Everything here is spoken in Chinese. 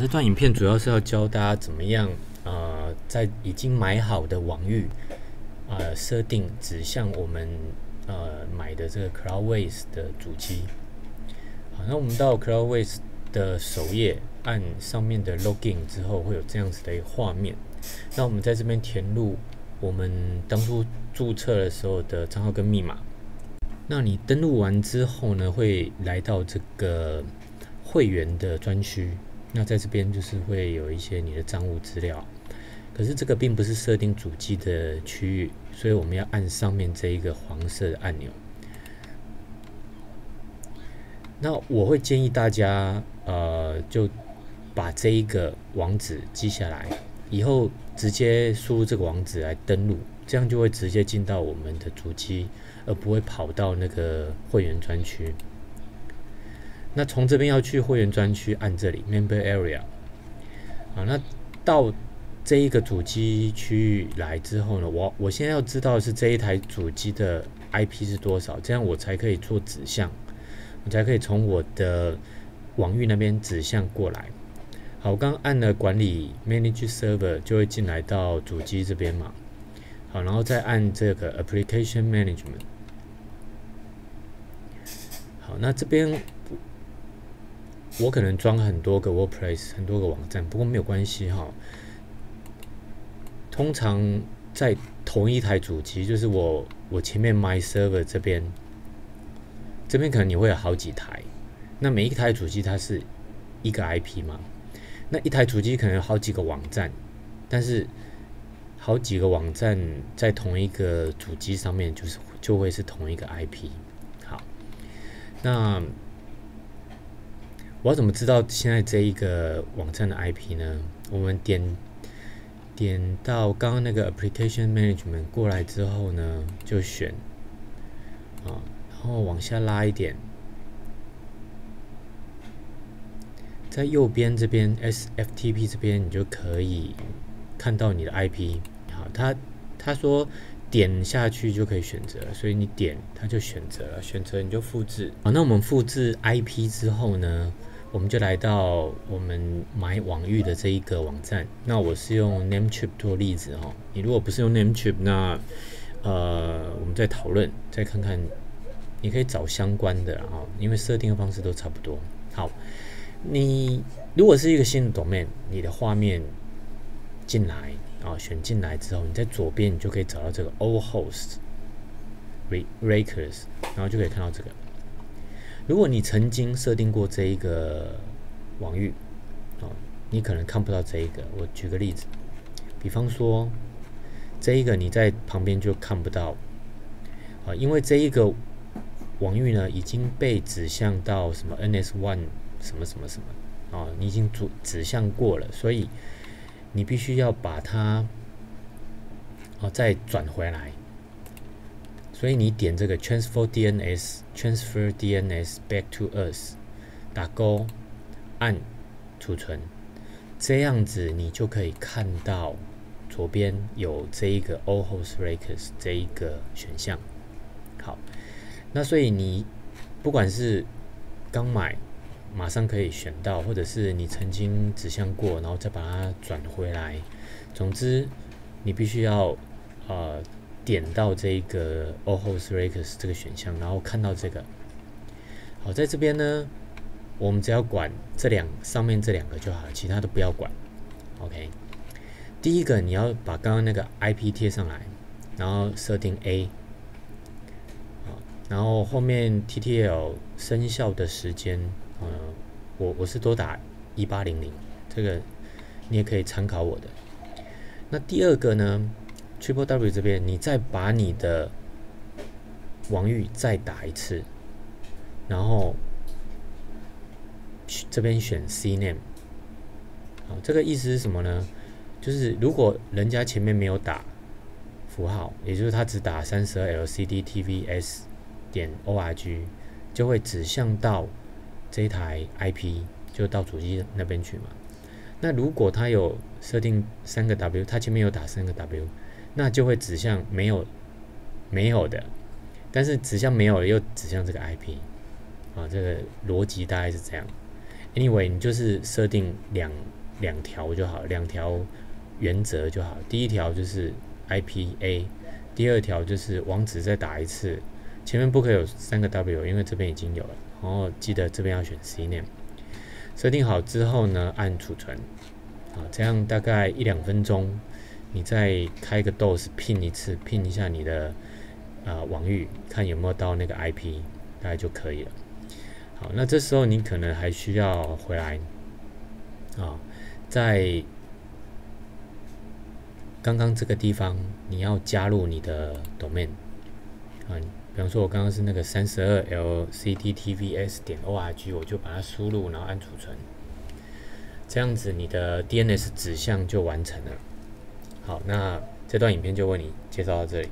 这段影片主要是要教大家怎么样，呃，在已经买好的网域，呃，设定指向我们呃买的这个 Cloudways 的主机。好，那我们到 Cloudways 的首页，按上面的 Login 之后，会有这样子的一个画面。那我们在这边填入我们当初注册的时候的账号跟密码。那你登录完之后呢，会来到这个会员的专区。那在这边就是会有一些你的账务资料，可是这个并不是设定主机的区域，所以我们要按上面这一个黄色的按钮。那我会建议大家，呃，就把这一个网址记下来，以后直接输入这个网址来登录，这样就会直接进到我们的主机，而不会跑到那个会员专区。那从这边要去会员专区，按这里 Member Area，啊，那到这一个主机区域来之后呢，我我现在要知道是这一台主机的 IP 是多少，这样我才可以做指向，我才可以从我的网域那边指向过来。好，我刚按了管理 Manage Server 就会进来到主机这边嘛。好，然后再按这个 Application Management。好，那这边。我可能装很多个 WordPress，很多个网站，不过没有关系哈。通常在同一台主机，就是我我前面 My Server 这边，这边可能你会有好几台。那每一台主机它是一个 IP 嘛？那一台主机可能有好几个网站，但是好几个网站在同一个主机上面，就是就会是同一个 IP。好，那。我要怎么知道现在这一个网站的 IP 呢？我们点点到刚刚那个 Application Management 过来之后呢，就选啊，然后往下拉一点，在右边这边 SFTP 这边，你就可以看到你的 IP。好，他他说点下去就可以选择，所以你点它就选择了，选择你就复制。好，那我们复制 IP 之后呢？我们就来到我们买网域的这一个网站。那我是用 Namecheap 做例子哈。你如果不是用 Namecheap，那呃，我们再讨论，再看看，你可以找相关的啊，因为设定的方式都差不多。好，你如果是一个新的 domain，你的画面进来啊，选进来之后，你在左边你就可以找到这个 All Hosts Rakers，然后就可以看到这个。如果你曾经设定过这一个网域，哦，你可能看不到这一个。我举个例子，比方说这一个你在旁边就看不到，啊，因为这一个网域呢已经被指向到什么 NS One 什么什么什么，啊，你已经指指向过了，所以你必须要把它，啊，再转回来。所以你点这个 transfer DNS transfer DNS back to us，打勾，按储存，这样子你就可以看到左边有这一个 All Host Records 这一个选项。好，那所以你不管是刚买马上可以选到，或者是你曾经指向过，然后再把它转回来，总之你必须要呃。点到这个 o h o s r e c s 这个选项，然后看到这个，好，在这边呢，我们只要管这两上面这两个就好，其他都不要管。OK，第一个你要把刚刚那个 IP 贴上来，然后设定 A，好，然后后面 TTL 生效的时间，呃，我我是多打一八零零，这个你也可以参考我的。那第二个呢？Triple W 这边，你再把你的王玉再打一次，然后这边选 CNAME。好，这个意思是什么呢？就是如果人家前面没有打符号，也就是他只打三十二 LCDTVS 点 ORG，就会指向到这台 IP，就到主机那边去嘛。那如果他有设定三个 W，他前面有打三个 W。那就会指向没有没有的，但是指向没有又指向这个 IP 啊，这个逻辑大概是这样。Anyway，你就是设定两两条就好，两条原则就好。第一条就是 IPA，第二条就是网址再打一次，前面不可以有三个 W，因为这边已经有了。然后记得这边要选 CNAME。设定好之后呢，按储存。啊，这样大概一两分钟，你再开个 DOS 拼一次，拼一下你的啊网域，看有没有到那个 IP，大概就可以了。好，那这时候你可能还需要回来啊，在刚刚这个地方，你要加入你的 domain 啊，比方说我刚刚是那个三十二 lcttvs 点 org，我就把它输入，然后按储存。这样子，你的 DNS 指向就完成了。好，那这段影片就为你介绍到这里。